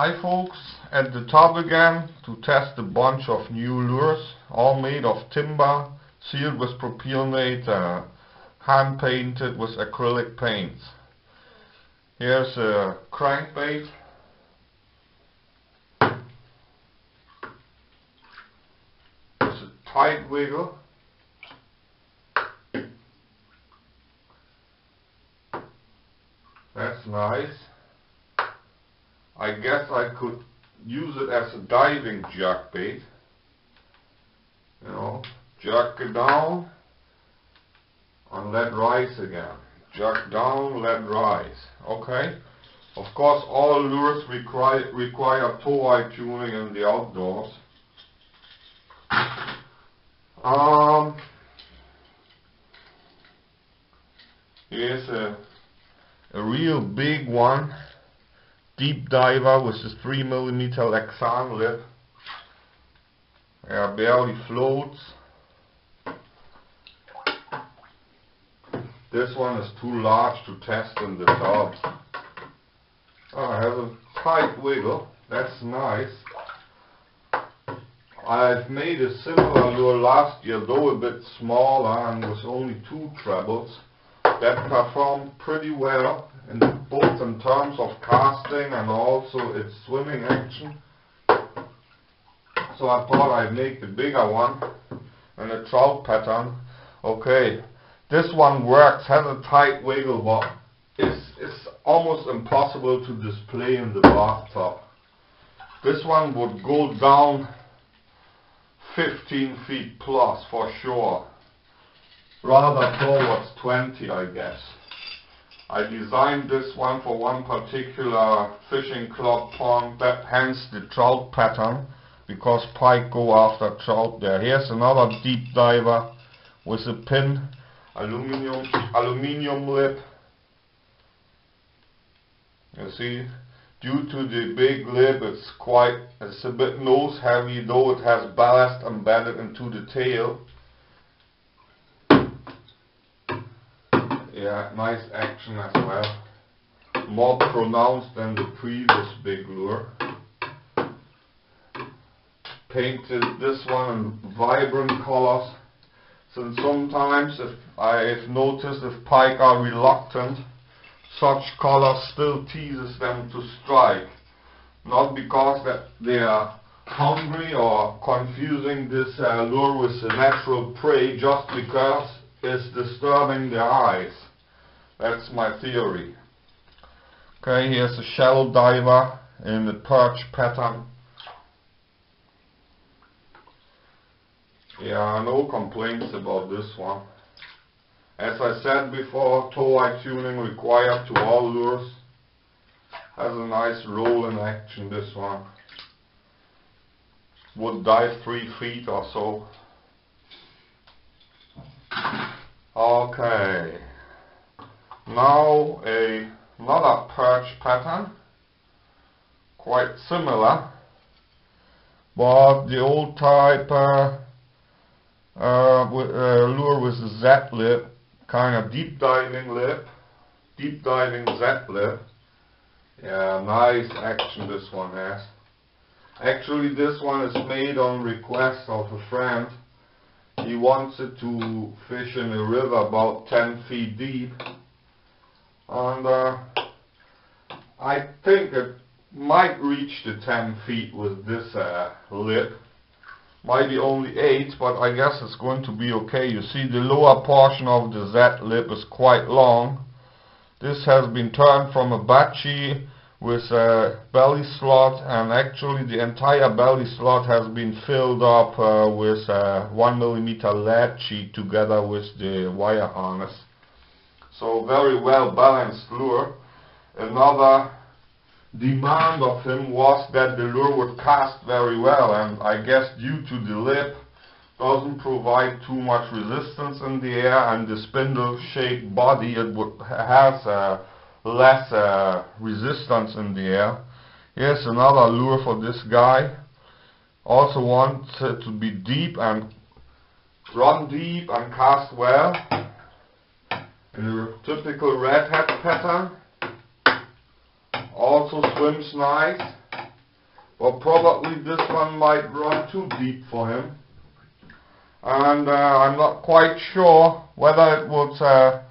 Hi folks, at the top again to test a bunch of new lures, all made of timber, sealed with propionate, uh, hand painted with acrylic paints. Here's a crankbait. It's a tight wiggle. That's nice. I guess I could use it as a diving jerk bait. You know, jerk it down and let rise again. Jerk down, let rise. Okay? Of course, all lures require, require tow tuning in the outdoors. Um, here's a, a real big one deep diver uh, with a 3 millimeter Lexan lip. Yeah, barely floats. This one is too large to test in the tub. Oh, it has a tight wiggle. That's nice. I've made a similar lure last year, though a bit smaller and with only two trebles. That performed pretty well in both in terms of casting and also its swimming action. So I thought I'd make the bigger one and a trout pattern. Okay, this one works, has a tight wiggle, but it's, it's almost impossible to display in the bathtub. This one would go down 15 feet plus for sure. Rather towards 20 I guess. I designed this one for one particular fishing club pond, that hence the trout pattern, because pike go after trout there. Here's another deep diver with a pin, aluminium, aluminium lip. You see, due to the big lip, it's quite, it's a bit nose heavy, though it has ballast embedded into the tail. Yeah, nice action as well. More pronounced than the previous big lure. Painted this one in vibrant colors. Since sometimes if I've noticed if pike are reluctant, such color still teases them to strike. Not because that they are hungry or confusing this uh, lure with the natural prey, just because it's disturbing their eyes. That's my theory. Okay, here's a shallow diver in the perch pattern. Yeah, no complaints about this one. As I said before, tow eye tuning required to all lures. Has a nice roll in action, this one. Would dive 3 feet or so. Okay. Now a, another perch pattern, quite similar, but the old type uh, uh, with, uh, lure with a Z lip, kind of deep diving lip, deep diving Z lip. Yeah, nice action this one has. Actually this one is made on request of a friend. He wants it to fish in a river about 10 feet deep and uh, I think it might reach the 10 feet with this uh, lip. Might be only 8 but I guess it's going to be okay. You see the lower portion of the Z lip is quite long. This has been turned from Abachi with a belly slot and actually the entire belly slot has been filled up uh, with a 1 millimeter lead sheet together with the wire harness so very well balanced lure. Another demand of him was that the lure would cast very well and I guess due to the lip doesn't provide too much resistance in the air and the spindle shaped body it has uh, less uh, resistance in the air. Here's another lure for this guy. Also wants it to be deep and run deep and cast well in typical red head pattern. Also swims nice. But probably this one might run too deep for him. And uh, I'm not quite sure whether it would uh,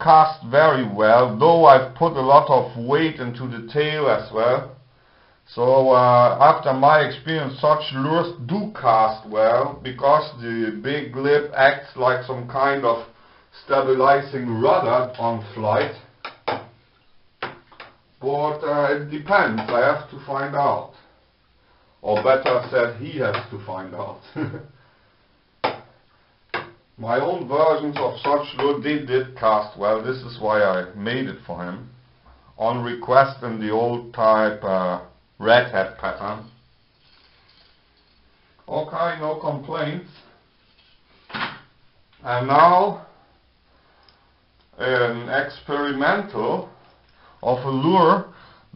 cast very well, though I've put a lot of weight into the tail as well. So uh, after my experience, such lures do cast well because the big lip acts like some kind of stabilizing rudder on flight. But uh, it depends, I have to find out. Or better said, he has to find out. My own versions of such lure did, did cast well, this is why I made it for him. On request in the old type uh, red head pattern. Okay, no complaints. And now an experimental of a lure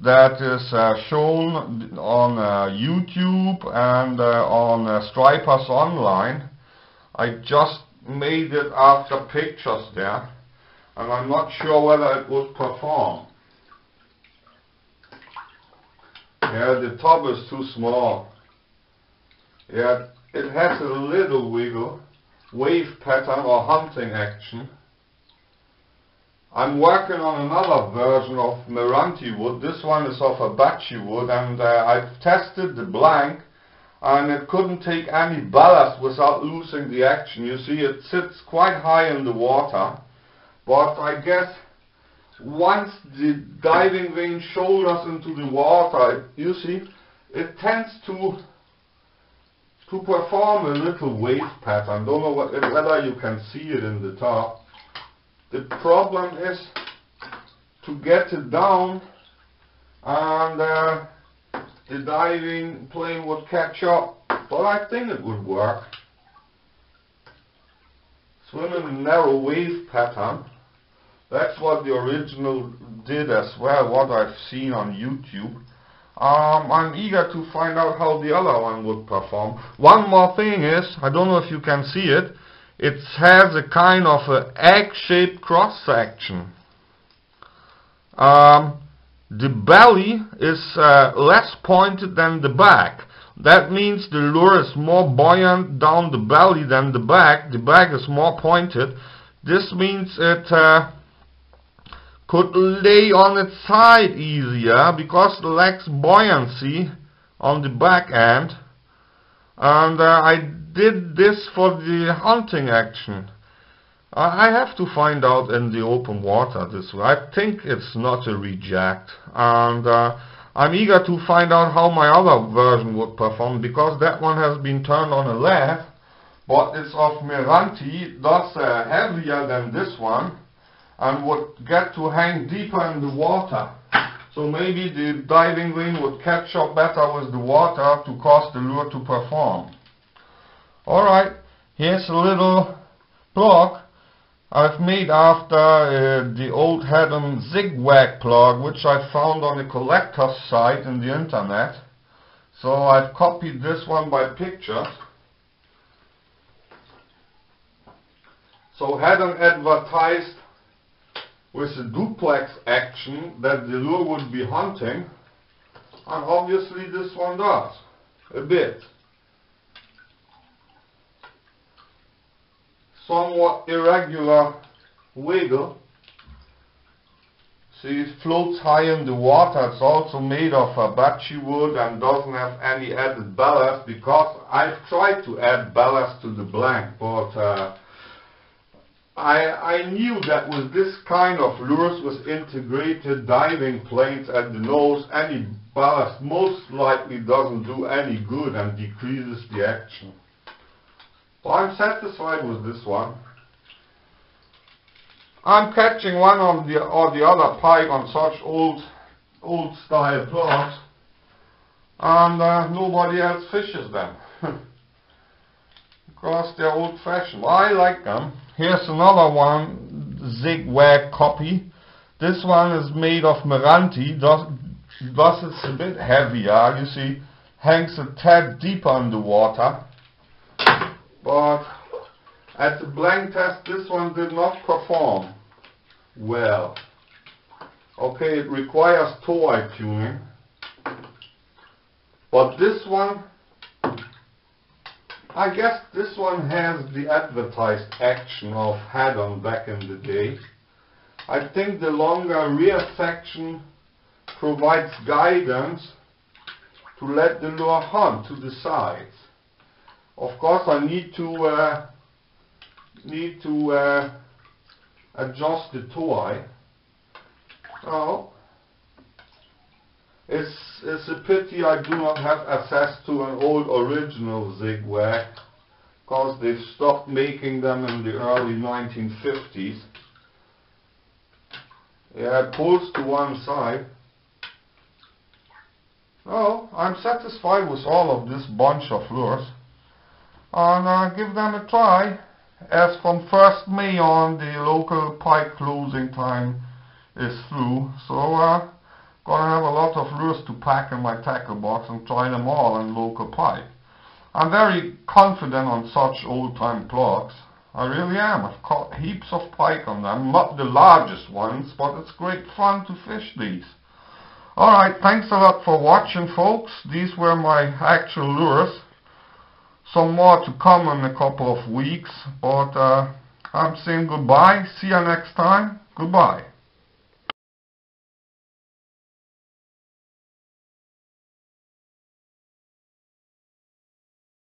that is uh, shown on uh, YouTube and uh, on uh, Stripers Online. I just made it after pictures there and I'm not sure whether it would perform. Yeah, the top is too small. Yeah, it has a little wiggle, wave pattern or hunting action. I'm working on another version of Meranti wood. This one is of Abachi wood and uh, I've tested the blank and it couldn't take any ballast without losing the action. You see it sits quite high in the water but I guess once the diving vane shoulders into the water, you see, it tends to to perform a little wave pattern. Don't know what, whether you can see it in the top. The problem is to get it down and uh, the diving plane would catch up. But I think it would work. Swim in a narrow wave pattern. That's what the original did as well, what I've seen on YouTube. Um, I'm eager to find out how the other one would perform. One more thing is, I don't know if you can see it, it has a kind of an egg-shaped cross-section. Um, the belly is uh, less pointed than the back. That means the lure is more buoyant down the belly than the back. The back is more pointed. This means it uh, could lay on its side easier because it lacks buoyancy on the back end and uh, I did this for the hunting action I have to find out in the open water this way. I think it's not a reject and uh, I'm eager to find out how my other version would perform because that one has been turned on a lathe but it's of Meranti, thus uh, heavier than this one and would get to hang deeper in the water. So maybe the diving vane would catch up better with the water to cause the lure to perform. Alright, here's a little plug I've made after uh, the old Heddon zigzag plug which I found on a collector's site in the internet. So I've copied this one by picture. So Heddon advertised with a duplex action that the lure would be hunting and obviously this one does a bit. Somewhat irregular wiggle. See it floats high in the water. It's also made of abachi wood and doesn't have any added ballast because I've tried to add ballast to the blank but uh, I, I knew that with this kind of lures with integrated diving planes at the nose, any ballast most likely doesn't do any good and decreases the action. So I'm satisfied with this one. I'm catching one on the or the other pike on such old old style plugs and uh, nobody else fishes them because they're old fashioned. Well, I like them. Here's another one, zigzag copy. This one is made of Meranti, thus, it's a bit heavier, you see, hangs a tad deeper in the water. But at the blank test, this one did not perform well. Okay, it requires tow eye tuning. But this one, I guess this one has the advertised action of Heddon back in the day. I think the longer rear section provides guidance to let the lure hunt to the sides. Of course I need to uh, need to uh, adjust the toy. Oh, it's, it's a pity I do not have access to an old original Zig-Wag because they've stopped making them in the early 1950s. Yeah, it pulls to one side. Oh, I'm satisfied with all of this bunch of lures. And uh, give them a try. As from 1st May on, the local pike closing time is through. So, uh, gonna have a lot of lures to pack in my tackle box and try them all in local pike. I'm very confident on such old-time plugs. I really am. I've caught heaps of pike on them. Not the largest ones, but it's great fun to fish these. Alright, thanks a lot for watching folks. These were my actual lures. Some more to come in a couple of weeks, but uh, I'm saying goodbye. See you next time. Goodbye.